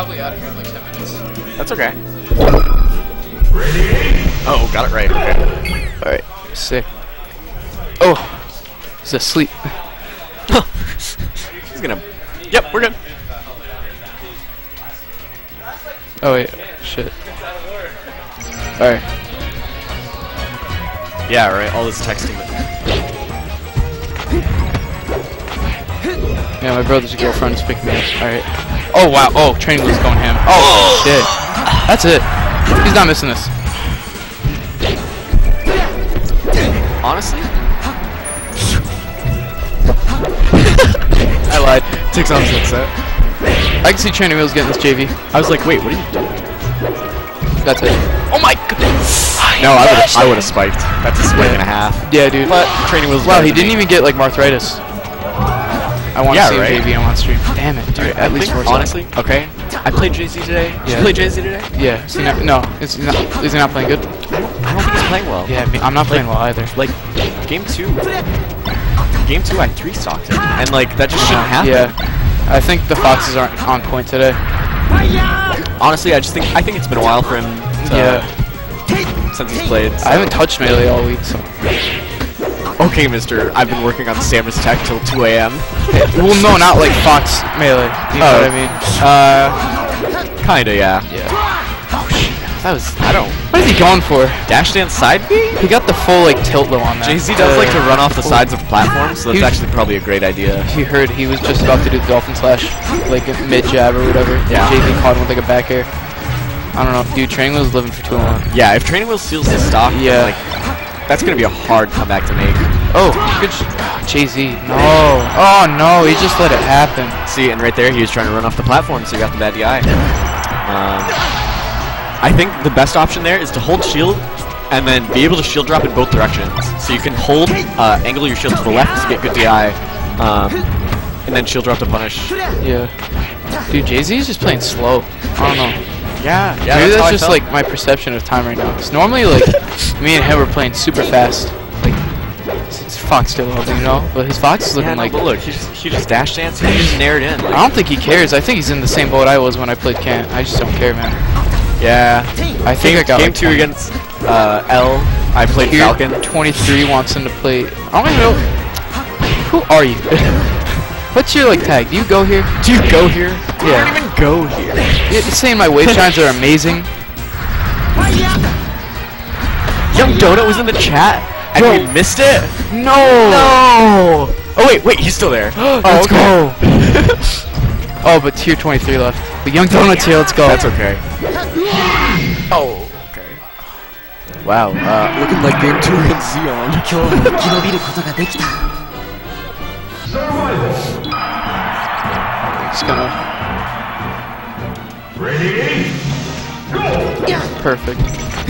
probably out of here in like 10 minutes. That's okay. Oh, got it right. Okay. Alright, sick. Oh, he's asleep. He's gonna. Yep, we're good. Oh wait, shit. Alright. Yeah, right. All this texting. Yeah, my brother's girlfriend's picking me up. Alright. Oh wow, oh, training wheel's going ham. Oh shit. That's it. He's not missing this. Honestly, I lied. takes on sunset. I can see training wheels getting this JV. I was like, wait, what are you doing? That's it. Oh my goodness. No, I would I would have spiked. That's a spike and a half. Yeah, dude. But training wheels. Wow, he didn't me. even get like arthritis. I want to Yeah, see right. him JV on one stream. Damn it, dude. I At least think, four honestly, okay. I played JZ today. Did Yeah. you play JZ today? Yeah. Is he not, no, is he not, is he not playing good? I don't, I don't think he's playing well. Yeah, I'm not playing well either. Like game two. Game two, I three stocked him, and like that just shouldn't happen. Yeah. I think the Foxes aren't on point today. Honestly, I just think I think it's been a while for him. To, Yeah. Since he's played. I haven't touched Melee all week, so. Okay, Mister. I've been working on Samus Tech till 2 a.m. well, no, not like Fox Melee. You know Oh. what I mean? Uh, kinda, yeah. Yeah. Oh shit. That was. I don't. What is he going for? Dash dance side B? He got the full like tilt low on that. JZ does Uh, like to run off the sides of platforms, so that's actually probably a great idea. He heard, he was just about to do the dolphin slash, like a mid jab or whatever. Yeah. JZ caught him with like a back air. I don't know, dude. Training Wheel's living for too long. Yeah, if Training Wheel steals the stock, then, Yeah. like that's gonna be a hard comeback to make. Oh, good. JZ. No. Oh no, he just let it happen. See, and right there, he was trying to run off the platform, so he got the bad DI. Um, I think the best option there is to hold shield and then be able to shield drop in both directions. So you can hold, uh, angle your shield to the left to get good DI, um, and then shield drop to punish. Yeah. Dude, JZ is just playing slow. I don't know. Yeah, yeah. Maybe that's, that's just like my perception of time right now. 'Cause normally, like, me and him were playing super fast. Like, it's, it's Fox still holding, you know? But his Fox is looking Yeah, no, like. but look, he just, he just dash danced, he just naired in. I don't think he cares. I think he's in the same boat I was when I played Kant. I just don't care, man. yeah. I think Game, I got game like two 20. against uh, L. I played Here, Falcon. 23 wants him to play. I don't even know. Who are you? What's your like tag? Do you go here? Do you go here? Yeah. I don't even go here. You're saying my wave shines are amazing. Young Donut was in the chat, and Bro. we missed it. No. No. Oh wait, wait, he's still there. Let's go. Oh, but tier 23 left. The young donuts here. Let's go. That's okay. Oh, okay. Wow, uh, looking like game two against Xeon. it's gonna... Ready? Go! Yeah. Perfect.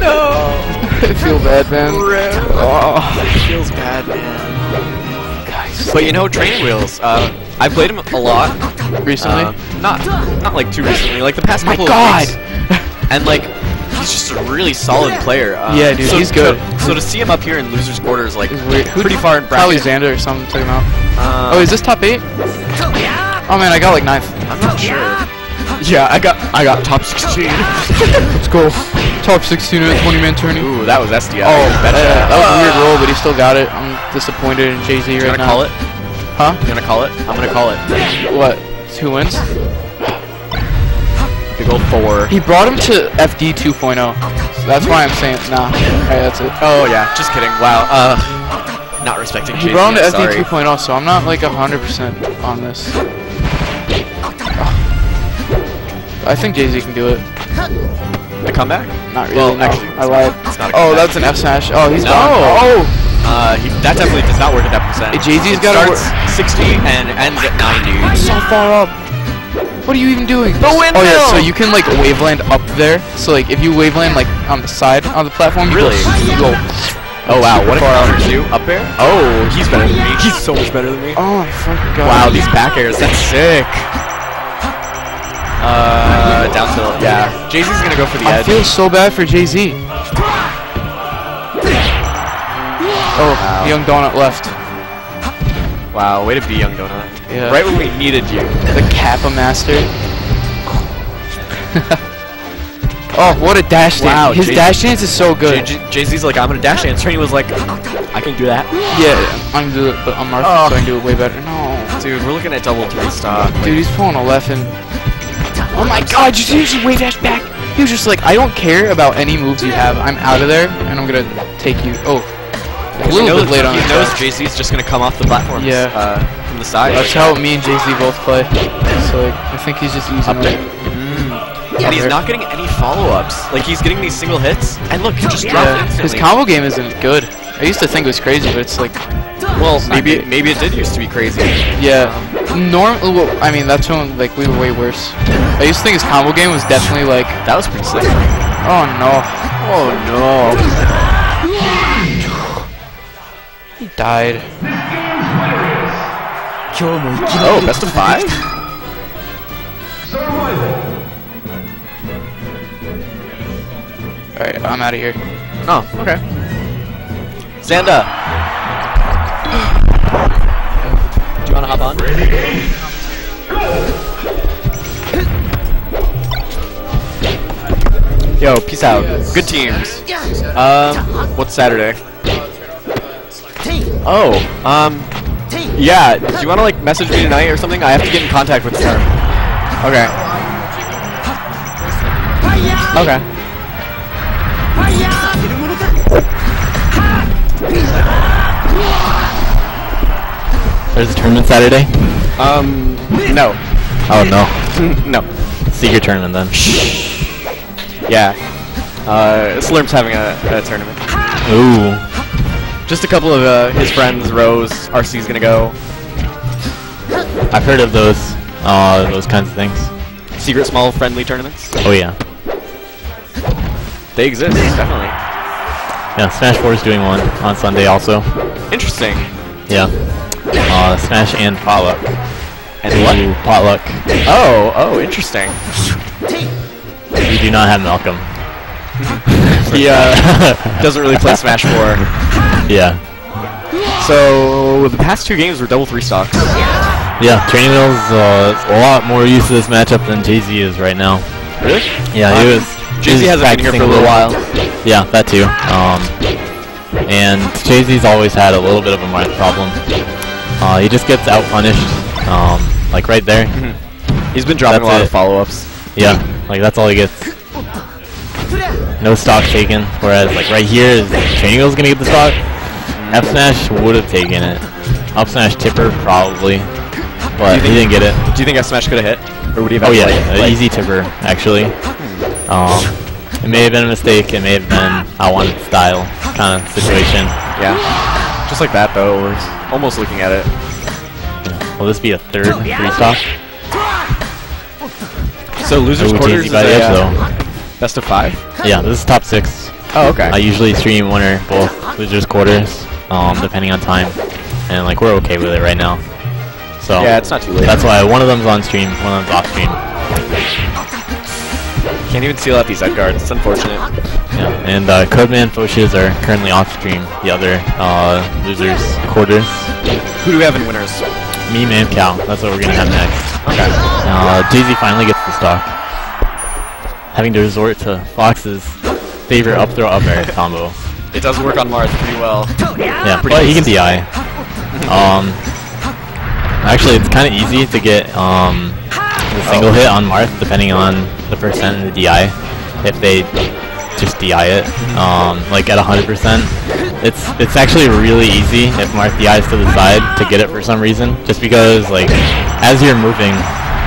no! I feel bad, man. Oh. It feels bad, man. Guys. But you know, training wheels, uh, I played them a lot. Recently? Uh, not, not like too recently, like the past My couple God. of weeks. And like, he's just a really solid player. Uh, Yeah, dude, so, he's good. So, so to see him up here in losers quarters, like, It's. Who pretty far in Probably bracket. Xander or something. Took him out. Uh, Oh, is this top eight? Oh man, I got like ninth. I'm not sure. Yeah, I got, I got top 16. Let's go. Top 16 in a 20 man tourney. Ooh, that was SDI. Oh, Bet uh, that. that was a weird roll, but he still got it. I'm disappointed in JZ You right gonna call it? Huh? You gonna call it? I'm gonna call it. What? Who wins? Big old four. He brought him to FD 2.0. So that's why I'm saying nah. Alright, that's it. Oh yeah, just kidding. Wow. Uh, not respecting. He JZ, brought him to sorry. FD 2.0, so I'm not like 100% on this. I think JZ can do it. The comeback? Not really. Well, no. actually, I lied. not- it's not a oh, that's an F smash. Oh, he's No. gone. Oh, Uh, he, that definitely does not work at that percent. JZ's It gotta starts 60 and ends at 90. so far up. What are you even doing? The Oh yeah, so you can like waveland up there. So like if you waveland like on the side of the platform, Really? You go. Oh wow, what a far counter too up there? Oh, he's better than me. He's so much better than me. Oh my fucking god. Wow, these back airs, that's sick. Uh, down tilt, yeah. JZ's gonna go for the I edge. feel so bad for JZ. Oh, Wow. young donut left. Wow, way to be, Young Donut. Yeah. Right when we needed you. The Kappa Master. oh, what a dash dance! Wow, His Jay- dash dance is so good. JZ's like, I'm gonna dash dance. Trini was like, I can do that. yeah, I'm gonna do it, but I'm Mark, Oh. so I can do it way better. No, Dude, we're looking at double three stock. dude, he's pulling a left and. Oh my God! You he just wave dash back. He was just like, I don't care about any moves you have. I'm out of there, and I'm gonna take you. Oh, a He little knows, bit late on he knows. JZ's just gonna come off the platforms. Yeah. Uh, the side. That's how me and JZ both play. So like, I think he's just using Up there. like, And he's not getting any follow-ups. Like he's getting these single hits, and look, he just dropped Yeah, his combo game isn't good. I used to think it was crazy, but it's like, well, maybe good. maybe it did used to be crazy. yeah. Norm, well, I mean, that's when like we were way worse. I used to think his combo game was definitely like, That was pretty sick. oh no, Oh no. he died. Oh, best of five? Alright, I'm out of here. Oh, okay. Xander. Do you want to hop on? Yo, peace out. Good teams. Um, what's Saturday? Oh, um, yeah, do you want to like message me tonight or something? I have to get in contact with her. Okay. Okay. There's a tournament Saturday? Um, no. Oh, no. no. Secret tournament then. yeah. Uh, Slurm's having a, a tournament. Ooh. Just a couple of uh, his friends, Rose, RC's gonna go. I've heard of those uh those kinds of things. Secret small friendly tournaments. Oh yeah. They exist, definitely. Yeah, Smash 4 is doing one on Sunday also. Interesting. Yeah. Uh Smash and Potluck. And what? Potluck. Oh, oh, interesting. We do not have Malcolm. He uh, doesn't really play Smash 4. Yeah. So the past two games were double three stocks. Yeah, Training Wheels uh, a lot more used to this matchup than JZ is right now. Really? Yeah, he Uh, was. JZ hasn't been here for a little while. Yeah, that too. Um, and JZ's always had a little bit of a mind problem. Uh, he just gets out punished, um, like right there. He's been dropping That's a lot it. of follow-ups. Yeah, like that's all he gets. No stock taken. Whereas like right here is Training Wheel's gonna get the stock. F smash would have taken it. Up smash tipper probably, but he didn't get it. Do you think F Smash could have hit, or would he have? Oh yeah, like- easy tipper actually. Um, it may have been a mistake. It may have been I wanted style kind of situation. Yeah. Just like that though. We're almost looking at it. Will this be a third free stock? So losers quarters is a, edge uh, though. Best of five. Yeah, this is top six. Oh okay. I usually stream one or both losers quarters, um, depending on time, and like we're okay with it right now. So yeah, it's not too late. that's why one of them's on stream, one of them's off stream. Can't even seal out these edgeguards. It's unfortunate. Yeah, and uh, Codeman Foshes are currently off stream. The other uh, losers quarters. Who do we have in winners? Me, Man, Cow. That's what we're gonna have next. Okay. Uh, Z finally gets the stock, having to resort to Fox's favorite up throw up air combo. It does work on Marth pretty well. Yeah, Pretty but he can. DI. Um, actually, it's kind of easy to get um, the single hit on Marth depending on the percent of the DI. If they just DI it, um, like at 100%, it's it's actually really easy if Marth DIs to the side to get it for some reason. Just because like as you're moving,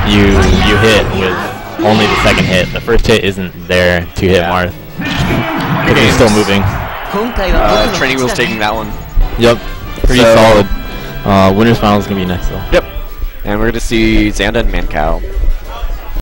you you hit with only the second hit. The first hit isn't there to hit yeah. Marth. But he's still moving. Uh, training wheel's taking that one. Yep. Pretty so solid. Uh, Winner's Final is going to be next, though. Yep. And we're going to see Xanda and Mancow.